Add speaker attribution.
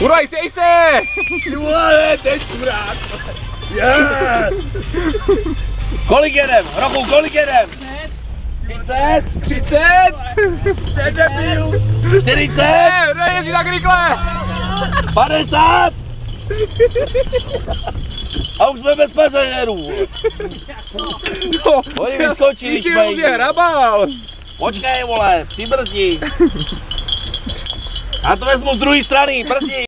Speaker 1: Urvaj se, se!
Speaker 2: Ty vole, teď kurák. Yes. Kolik jedem? Roku, kolik jedem? 30?
Speaker 1: 30!
Speaker 2: Jste debil. 40?
Speaker 1: Ne, nejezdí tak rychle!
Speaker 2: 50? A už jsme bez pasažerů.
Speaker 1: No,
Speaker 2: Oni vyskočí, když
Speaker 1: Díky,
Speaker 2: mají.
Speaker 1: on je hrabal!
Speaker 2: Počkej, vole, ty Já to vezmu z druhé strany, brzdí.